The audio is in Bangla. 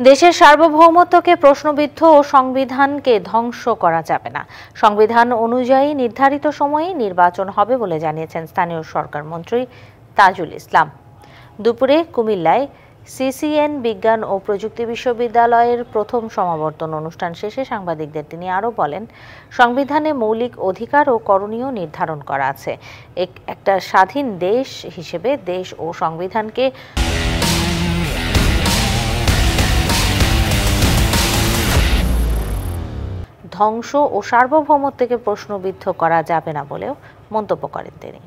দেশের সার্বভৌমত্বকে প্রশ্নবিদ্ধ ও সংবিধানকে ধ্বংস করা যাবে না। সংবিধান অনুযায়ী নির্ধারিত সময়ে নির্বাচন হবে বলে জানিয়েছেন স্থানীয় সরকার মন্ত্রী তাজুল ইসলাম। দুপুরে কুমিল্লায় সিসিএন বিজ্ঞান ও প্রযুক্তি বিশ্ববিদ্যালয়ের প্রথম সমাবর্তন অনুষ্ঠান শেষে সাংবাদিকদের তিনি আরও বলেন, সংবিধানে মৌলিক অধিকার ও করণীয় নির্ধারণ করা আছে। একটা স্বাধীন দেশ হিসেবে দেশ ও সংবিধানকে ধ্বংস ও সার্বভৌমত্বকে প্রশ্নবিদ্ধ করা যাবে না বলেও মন্তব্য করেন তিনি।